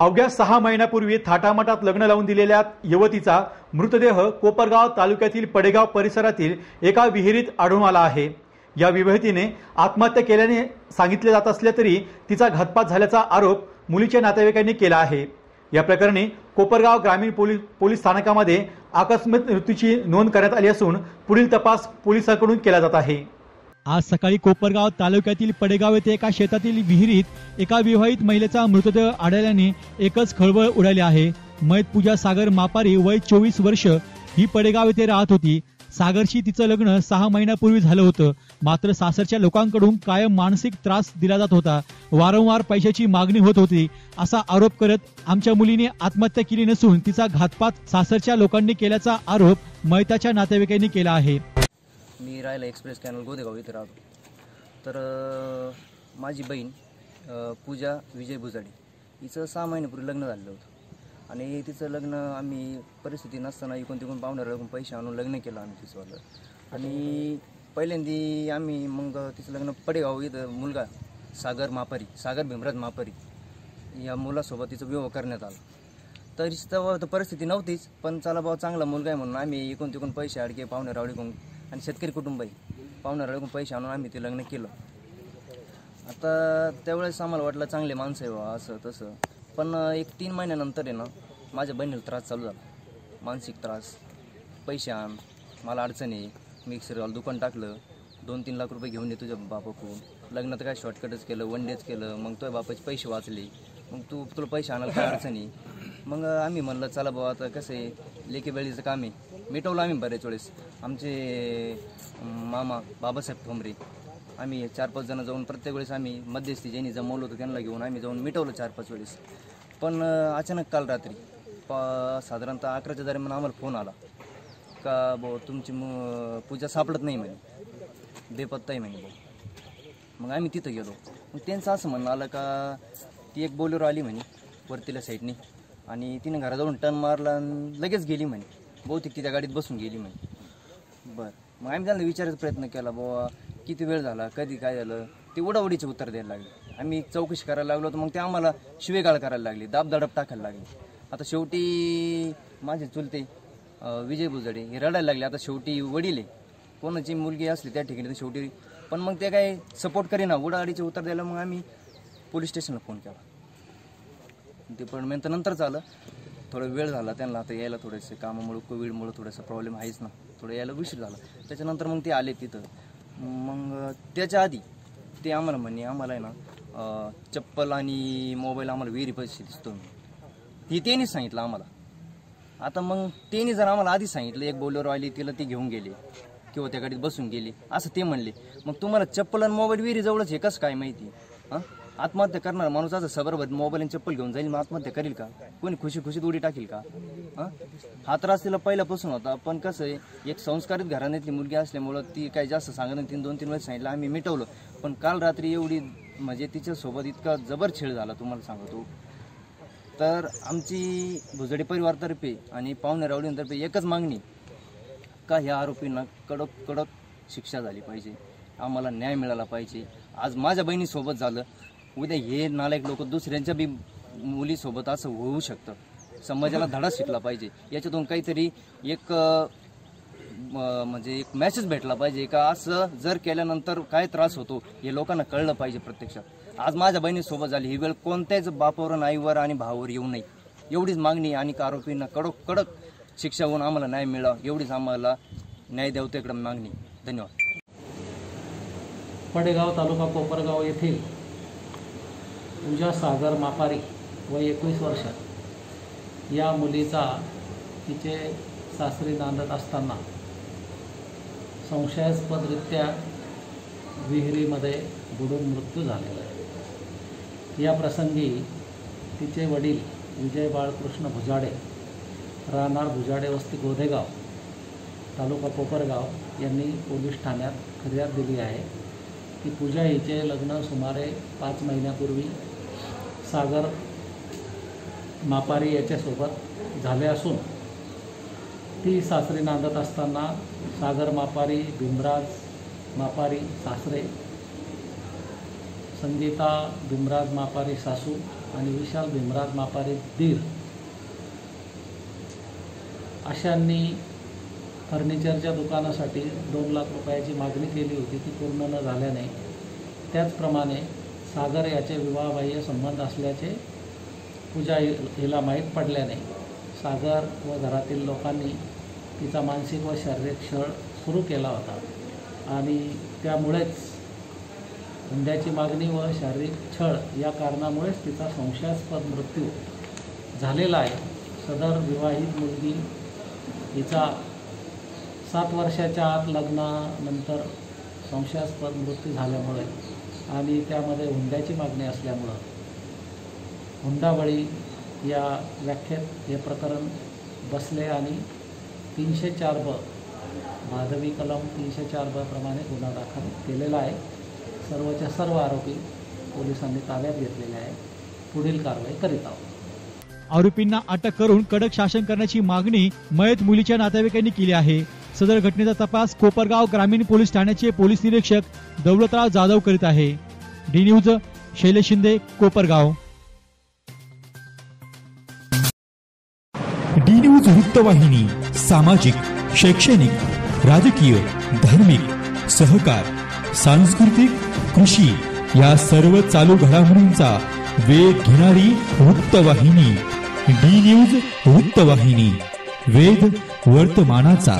अवघ्या सहा महिन्यापूर्वी थाटामाटात लग्न लावून दिलेल्या युवतीचा मृतदेह कोपरगाव तालुक्यातील पडेगाव परिसरातील एका विहिरीत आढळून आला आहे. या विवाहितीने आत्महत्या केल्याने सांगितले जात असले तरी तिचा घातपात झाल्याचा आरोप मुलीच्या नातेवाईकांनी केला आहे. या प्रकरणी कोपरगाव ग्रामीण पोलीस पोलीस स्थानकामध्ये आकस्मिक मृत्यूची नोंद करण्यात आली असून पुढील तपास पोलिसांकडून केला जात आहे. आज सकाळी कोपरगाव तालुक्यातील पडेगाव येथे एका शेतातील विहिरीत एका विवाहित महिलेचा मृतदेह आढळल्याने एकच खळबळ उडाली आहे. मैत पूजा सागर मापारी वय चोवीस वर्ष ही पडेगाव येथे राहत होती. सागरशी तिचं लग्न सहा महिन्यापूर्वी झालं होतं. मात्र सासरच्या लोकांकडून कायम मानसिक त्रास दिला जात होता. वारंवार पैशाची मागणी होत होती. असा आरोप करत आमच्या मुलीने आत्महत्या केली नसून तिचा घातपात सासरच्या लोकांनी केल्याचा आरोप मैताच्या नातेवाईकांनी केला आहे. मी राहायला एक्सप्रेस कॅनल गोदेगाव इथे राहतो. तर माझी बहीण पूजा विजय भुजाडे हिचं सहा महिन्यापूर्वी लग्न झालेलं होतं. आणि तिचं लग्न आम्ही परिस्थिती नसताना इकडून तिकडून पाहुण्याकडून पैसे आणून लग्न केलं आम्ही तिचंवालं आणि पहिल्यांदी आम्ही मग तिचं लग्न पडेगाव इथं मुलगा सागर मापारी सागर भीमराज मापारी या मुलासोबत तिचा विवाह करण्यात आला. तरी तेव्हा तर परिस्थिती नव्हतीच पण चला बाबा चांगला मुलगा आहे म्हणून आम्ही इकडून तिकडून पैसे अडके पाहुणे रावडीकडून आणि शेतकरी कुटुंब आहे. पाहुणे पैसे आणून आम्ही ते लग्न केलं. आता त्यावेळेस आम्हाला वाटलं चांगले माणसं आहे बा असं तसं. पण एक तीन महिन्यानंतर आहे ना माझ्या बहिणीला त्रास चालू झाला. मानसिक त्रास. पैसे आण मला अडचण आहे. मिक्सरवाला दुकान टाकलं. दोन तीन लाख रुपये घेऊन ये तुझ्या बापाकडून. लग्नात काय शॉर्टकटच केलं वन डेच केलं. मग तुझ्या बापाचे पैसे वाचले. मग तू तुला पैसे आणायला काय अडचण आहे? मग आम्ही म्हणलं चला बाबा आता कसं आहे? लेकी बेळीचं काम आहे. मिटवलं आम्ही बरेच वेळेस. आमचे मामा बाबासाहेब ठोंबरे. आम्ही चार पाच जण जाऊन प्रत्येक वेळेस आम्ही मध्यस्थी ज्यांनी जमवलं होतं त्यांना घेऊन आम्ही जाऊन मिटवलं चार पाच वेळेस. पण अचानक काल रात्री पा साधारणतः अकराच्या दरम्यान आम्हाला फोन आला. का बो तुमची मु- पूजा सापडत नाही म्हणे. बेपत्ता आहे म्हणे भाऊ. मग आम्ही तिथं गेलो. मग त्यांचं असं म्हणणं आलं का ती एक बोलेरो आली म्हणे वरतीला साईडनी आणि तिने घराजवळून टर्न मारला आणि लगेच गेली म्हणे. बहुतेक तिच्या गाडीत बसून गेली म्हणजे. बरं. मग आम्ही त्यांना विचारायचा प्रयत्न केला बाबा किती वेळ झाला? कधी? काय झालं? ते उडावडीचे उत्तर द्यायला लागले. आम्ही चौकशी करायला लागलो तर मग ते आम्हाला शिवेगाळ करायला लागली दाबदडप टाकायला लागली. आता शेवटी माझे चुलते विजय बुजडे हे रडायला लागले. आता शेवटी वडील आहे. कोणाची मुलगी असली त्या ठिकाणी तर शेवटी पण मग ते काय सपोर्ट करेना उडाआडीचे उत्तर द्यायला मग आम्ही पोलीस स्टेशनला फोन केला. ते डिपार्टमेंट नंतर आलं. थोडा वेळ झाला त्यांना आता यायला थोडेसे कामामुळे कोविडमुळे थोडासा प्रॉब्लेम आहेच ना. थोडं यायला उशीर झाला. त्याच्यानंतर मग ते आले तिथं. मग त्याच्या आधी ते आम्हाला म्हणे आम्हाला आहे ना चप्पल आणि मोबाईल आम्हाला विहिरी पैसे दिसतो ही त्यांनीच सांगितलं आम्हाला. आता मग त्यांनी जर आम्हाला आधी सांगितलं एक बोलर आली तिला ती घेऊन गेली किंवा त्या गाडीत बसून गेली असं ते म्हणले. मग तुम्हाला चप्पल आणि मोबाईल विहिरी जवळच हे कसं काय माहिती? हां? आत्महत्या करणार माणूस असं सबरभर मोबाईल आणि चप्पल घेऊन जाईल मग आत्महत्या करील का? कोणी खुशी खुशीत उडी टाकील का? हां? हा त्रास तिला पहिल्यापासून होता पण कसं आहे एक संस्कारित घराण्यातली मुलगी असल्यामुळं ती काही जास्त सांगत नाही. तीन दोन तीन वेळेस सांगितलं आम्ही मिटवलं. पण काल रात्री एवढी म्हणजे तिच्यासोबत इतका जबर छेड झाला तुम्हाला सांगतो. तर आमची भुजडे परिवारतर्फे आणि पाहुणे रावडींतर्फे एकच मागणी का ह्या आरोपींना कडक कडक शिक्षा झाली पाहिजे. आम्हाला न्याय मिळाला पाहिजे. आज माझ्या बहिणीसोबत झालं उद्या हे नालायक लोक दुसऱ्यांच्या बी मुलीसोबत असं होऊ शकतं. समाजाला धडा शिकला पाहिजे. याच्यातून काहीतरी एक म्हणजे एक मॅसेज भेटला पाहिजे का असं जर केल्यानंतर काय त्रास होतो हे लोकांना कळलं पाहिजे प्रत्यक्षात. आज माझ्या बहिणीसोबत झाली ही वेळ कोणत्याच बापावर आईवर आणि भावावर येऊ नये. एवढीच मागणी आणि आरोपींना कडक कडक शिक्षा होऊन आम्हाला न्याय मिळावा. एवढीच आम्हाला न्याय देवतेकडे मागणी. धन्यवाद. पडेगाव तालुका कोपरगाव येथील पूजा सागर मापारी व एकवीस वर्ष या मुलीचा तिचे सासरी नांदत असताना संशयास्पदरित्या विहिरीमध्ये बुडून मृत्यू झालेला आहे. या प्रसंगी तिचे वडील विजय बाळकृष्ण भुजाडे राहणार भुजाडे वस्ती गोधेगाव तालुका कोपरगाव यांनी पोलीस ठाण्यात फिर्याद दिली आहे की पूजा हिचे लग्न सुमारे पाच महिन्यापूर्वी सागर मापारी याच्यासोबत झाले असून ती सासरे नांदत असताना सागर मापारी भीमराज मापारी सासरे संगीता भीमराज मापारी सासू आणि विशाल भीमराज मापारी दीर अशांनी फर्निचरच्या दुकानासाठी दोन लाख रुपयाची मागणी केली होती ती पूर्ण न झाल्याने त्याचप्रमाणे सागर याचे विवाहबाह्य संबंध असल्याचे पूजा हि- हिला माहीत पडल्याने सागर व घरातील लोकांनी तिचा मानसिक व शारीरिक छळ सुरू केला होता. आणि त्यामुळेच हुंड्याची मागणी व शारीरिक छळ या कारणामुळेच तिचा संशयास्पद मृत्यू झालेला आहे. सदर विवाहित मुलगी हिचा सात वर्षाच्या आत लग्नानंतर संशयास्पद मृत्यू झाल्यामुळे आणि त्यामध्ये हुंड्याची मागणी असल्यामुळं हुंडाबळी या व्याख्येत हे प्रकरण बसले आणि तीनशे चार ब माधवी कलम तीनशे चार ब प्रमाणे गुन्हा दाखल केलेला आहे. सर्वच्या सर्व आरोपी पोलिसांनी ताब्यात घेतलेले आहे. पुढील कारवाई करीत आहोत. आरोपींना अटक करून कडक शासन करण्याची मागणी मयत मुलीच्या नातेवाईकांनी केली आहे. सदर घटनेचा तपास कोपरगाव ग्रामीण पोलीस ठाण्याचे पोलीस निरीक्षक दौलतराव जाधव करीत आहे. D News Shailesh Shinde Kopargaon. D News वृत्तवाहिनी सामाजिक शैक्षणिक राजकीय धार्मिक सहकार सांस्कृतिक कृषी या सर्व चालू घडामोडींचा वेध घेणारी वृत्तवाहिनी. डी न्यूज वृत्तवाहिनी वेध वर्तमानाचा.